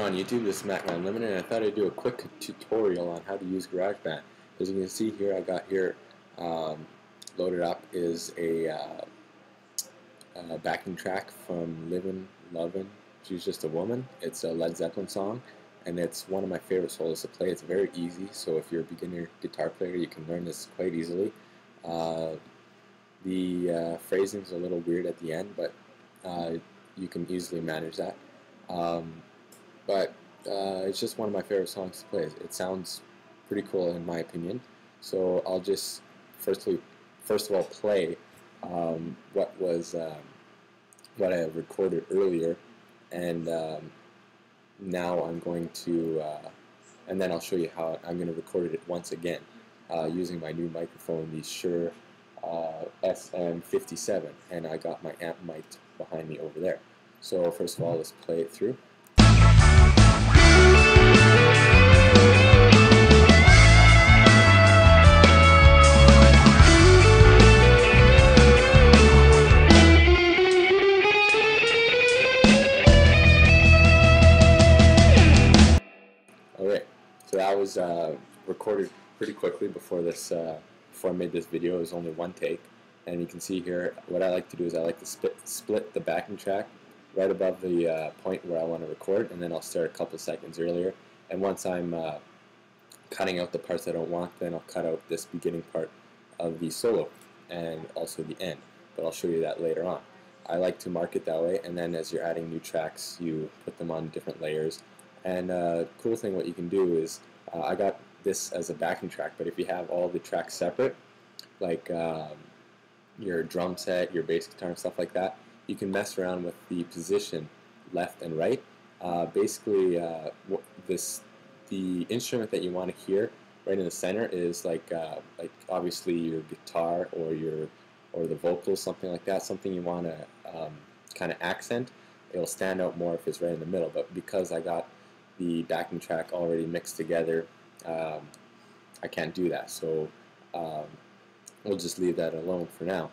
on YouTube? This is MacMan Unlimited, and I thought I'd do a quick tutorial on how to use GarageBand. As you can see here, I got here um, loaded up is a, uh, a, backing track from Livin' Lovin'. She's Just a Woman. It's a Led Zeppelin song, and it's one of my favorite solos to play. It's very easy, so if you're a beginner guitar player, you can learn this quite easily. Uh, the uh, phrasing is a little weird at the end, but uh, you can easily manage that. Um, but uh, it's just one of my favorite songs to play. It sounds pretty cool in my opinion. So I'll just firstly, first of all, play um, what was um, what I recorded earlier, and um, now I'm going to, uh, and then I'll show you how I'm going to record it once again uh, using my new microphone, the Shure uh, SM57, and I got my amp mic behind me over there. So first of all, let's play it through. Recorded pretty quickly before this uh, before I made this video. It was only one take, and you can see here what I like to do is I like to split split the backing track right above the uh, point where I want to record, and then I'll start a couple seconds earlier. And once I'm uh, cutting out the parts I don't want, then I'll cut out this beginning part of the solo and also the end. But I'll show you that later on. I like to mark it that way, and then as you're adding new tracks, you put them on different layers and uh, cool thing, what you can do is, uh, I got this as a backing track, but if you have all the tracks separate, like um, your drum set, your bass guitar, and stuff like that, you can mess around with the position left and right. Uh, basically, uh, this the instrument that you want to hear right in the center is like uh, like obviously your guitar or your or the vocals, something like that, something you want to um, kind of accent. It'll stand out more if it's right in the middle. But because I got the backing track already mixed together, um, I can't do that. So um, we'll just leave that alone for now.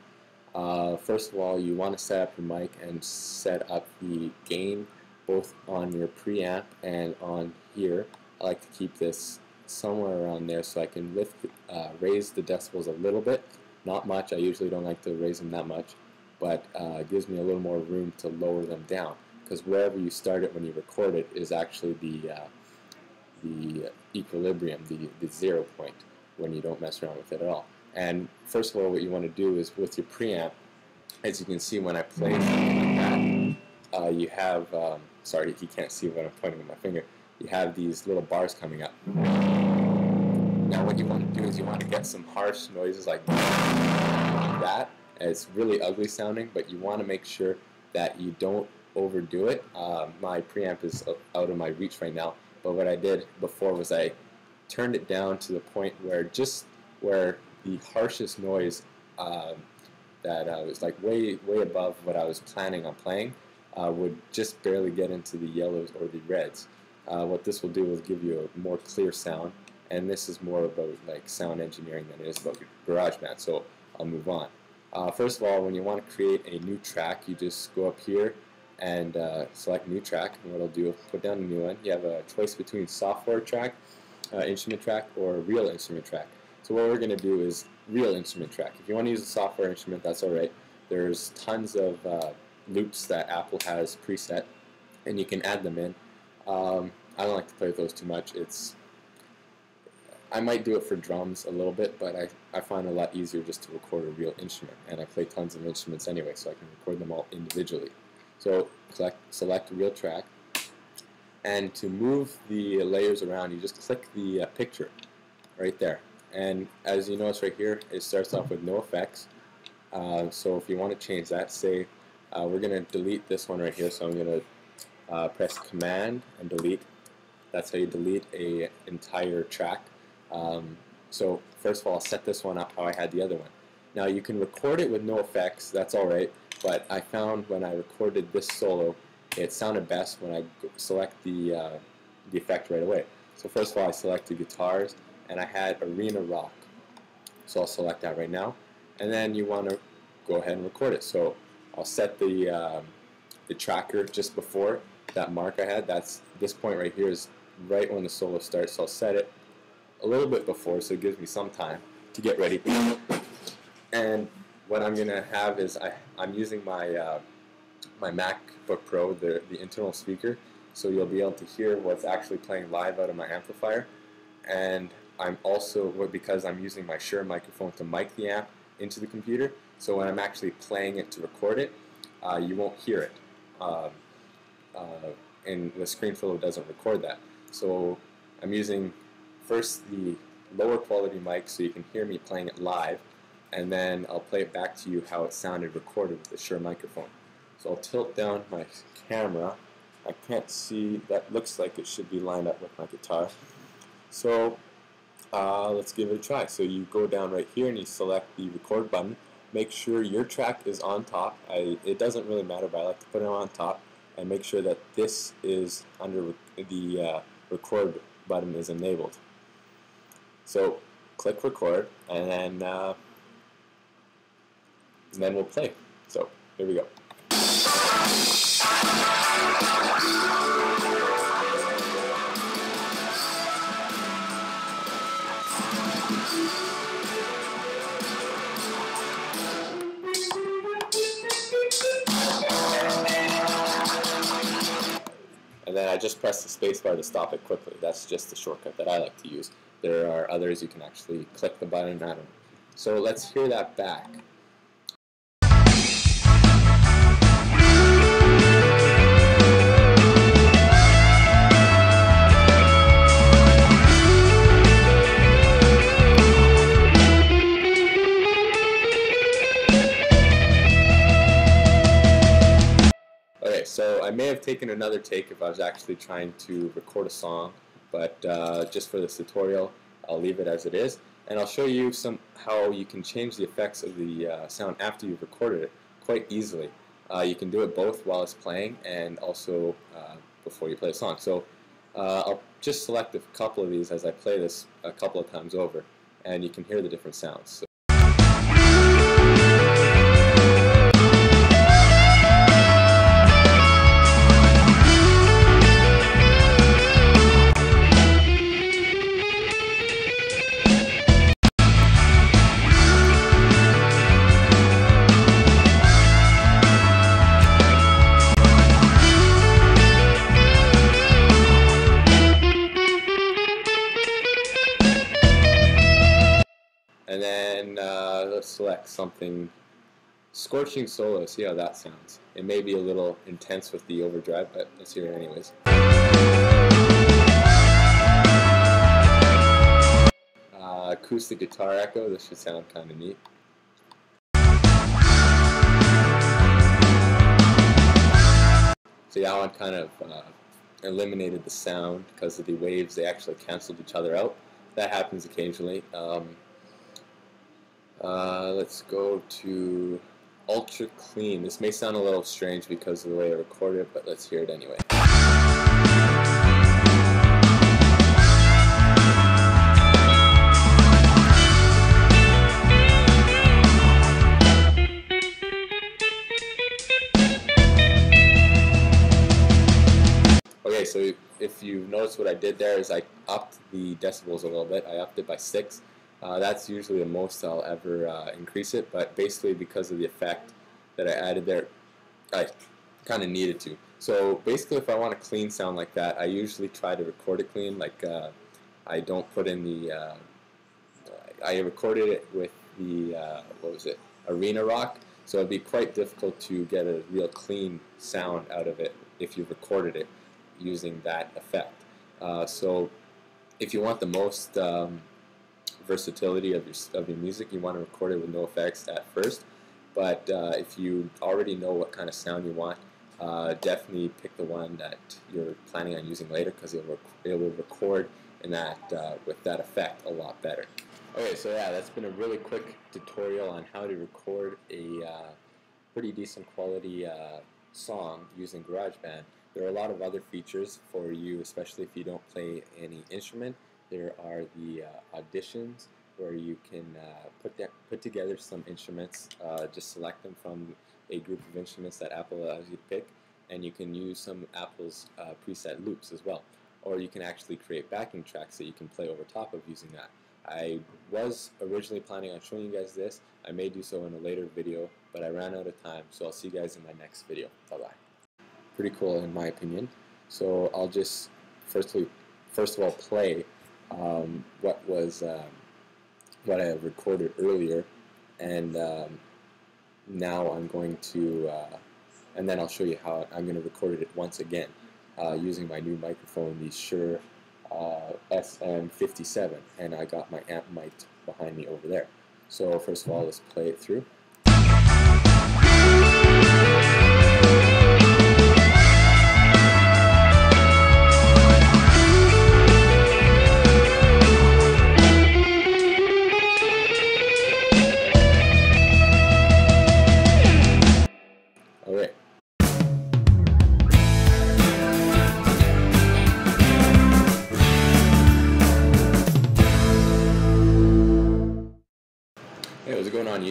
Uh, first of all, you want to set up your mic and set up the gain both on your preamp and on here. I like to keep this somewhere around there so I can lift, uh, raise the decibels a little bit. Not much. I usually don't like to raise them that much, but uh, it gives me a little more room to lower them down because wherever you start it when you record it is actually the uh, the equilibrium, the, the zero point when you don't mess around with it at all. And first of all, what you want to do is with your preamp, as you can see when I play something like that, uh, you have, um, sorry, you can't see what I'm pointing with my finger, you have these little bars coming up. Now what you want to do is you want to get some harsh noises like that. It's really ugly sounding, but you want to make sure that you don't overdo it. Uh, my preamp is out of my reach right now, but what I did before was I turned it down to the point where just where the harshest noise um, that uh, was like way way above what I was planning on playing uh, would just barely get into the yellows or the reds. Uh, what this will do is give you a more clear sound, and this is more about like sound engineering than it is about GarageBand. So I'll move on. Uh, first of all, when you want to create a new track, you just go up here and uh, select new track. And what I'll do, put down a new one. You have a choice between software track, uh, instrument track, or real instrument track. So what we're going to do is real instrument track. If you want to use a software instrument, that's alright. There's tons of uh, loops that Apple has preset, and you can add them in. Um, I don't like to play with those too much. It's I might do it for drums a little bit, but I, I find it a lot easier just to record a real instrument. And I play tons of instruments anyway, so I can record them all individually. So select, select real track. And to move the layers around, you just click the uh, picture right there. And as you notice right here, it starts off with no effects. Uh, so if you want to change that, say uh, we're going to delete this one right here. So I'm going to uh, press Command and delete. That's how you delete a entire track. Um, so first of all, I'll set this one up how I had the other one. Now you can record it with no effects. That's all right but I found when I recorded this solo, it sounded best when I select the, uh, the effect right away. So first of all, I selected guitars, and I had arena rock. So I'll select that right now, and then you want to go ahead and record it. So I'll set the, um, the tracker just before that mark I had, that's this point right here is right when the solo starts. So I'll set it a little bit before so it gives me some time to get ready. And what I'm going to have is I, I'm using my, uh, my MacBook Pro, the, the internal speaker, so you'll be able to hear what's actually playing live out of my amplifier. And I'm also, because I'm using my Shure microphone to mic the amp into the computer, so when I'm actually playing it to record it, uh, you won't hear it. Um, uh, and the ScreenFlow doesn't record that. So I'm using first the lower quality mic so you can hear me playing it live, and then I'll play it back to you how it sounded recorded with the Shure microphone. So I'll tilt down my camera. I can't see, that looks like it should be lined up with my guitar. So uh, let's give it a try. So you go down right here and you select the record button. Make sure your track is on top. I, it doesn't really matter, but I like to put it on top and make sure that this is under the uh, record button is enabled. So click record and then uh, and then we'll play. So here we go. And then I just press the spacebar to stop it quickly. That's just the shortcut that I like to use. There are others you can actually click the button at them. So let's hear that back. Taken another take if I was actually trying to record a song, but uh, just for this tutorial, I'll leave it as it is, and I'll show you some how you can change the effects of the uh, sound after you've recorded it quite easily. Uh, you can do it both while it's playing and also uh, before you play a song. So uh, I'll just select a couple of these as I play this a couple of times over, and you can hear the different sounds. So And then uh, let's select something. Scorching solo, see how that sounds. It may be a little intense with the overdrive, but let's hear it anyways. Uh, acoustic guitar echo, this should sound kind of neat. See, that one kind of uh, eliminated the sound because of the waves. They actually canceled each other out. That happens occasionally. Um, uh, let's go to Ultra Clean. This may sound a little strange because of the way I recorded it, but let's hear it anyway. Okay, so if you notice what I did there is I upped the decibels a little bit. I upped it by 6. Uh, that's usually the most I'll ever uh, increase it, but basically because of the effect that I added there, I kind of needed to. So basically if I want a clean sound like that, I usually try to record it clean, like uh, I don't put in the, uh, I recorded it with the, uh, what was it, Arena Rock, so it'd be quite difficult to get a real clean sound out of it if you recorded it using that effect. Uh, so if you want the most um, versatility of your, of your music, you want to record it with no effects at first. But uh, if you already know what kind of sound you want, uh, definitely pick the one that you're planning on using later because it, it will record in that uh, with that effect a lot better. Okay, so yeah, that's been a really quick tutorial on how to record a uh, pretty decent quality uh, song using GarageBand. There are a lot of other features for you, especially if you don't play any instrument. There are the uh, auditions where you can uh, put put together some instruments. Uh, just select them from a group of instruments that Apple allows you to pick, and you can use some Apple's uh, preset loops as well. Or you can actually create backing tracks that you can play over top of using that. I was originally planning on showing you guys this. I may do so in a later video, but I ran out of time, so I'll see you guys in my next video. Bye-bye. Pretty cool in my opinion. So I'll just firstly, first of all play um, what was um, what I recorded earlier, and um, now I'm going to, uh, and then I'll show you how I'm going to record it once again uh, using my new microphone, the Shure uh, SM57, and I got my amp mic behind me over there. So first of all, let's play it through.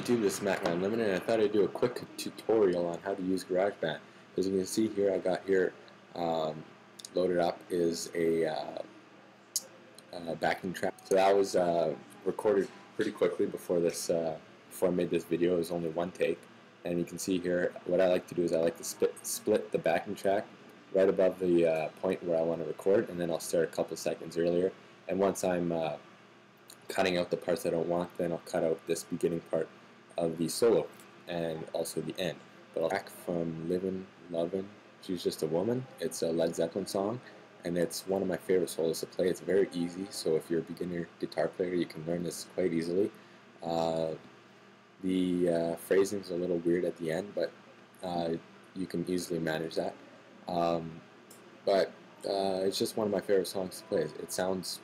YouTube? This is Mac Unlimited, and I thought I'd do a quick tutorial on how to use GarageBand. As you can see here, I got here um, loaded up is a uh, uh, backing track. So that was uh, recorded pretty quickly before this, uh, before I made this video. It was only one take, and you can see here what I like to do is I like to split split the backing track right above the uh, point where I want to record, and then I'll start a couple seconds earlier. And once I'm cutting out the parts I don't want, then I'll cut out this beginning part of the solo and also the end. But back from Livin' Lovin', She's Just a Woman. It's a Led Zeppelin song, and it's one of my favorite solos to play. It's very easy, so if you're a beginner guitar player, you can learn this quite easily. Uh, the uh, phrasing is a little weird at the end, but uh, you can easily manage that. Um, but uh, it's just one of my favorite songs to play. It sounds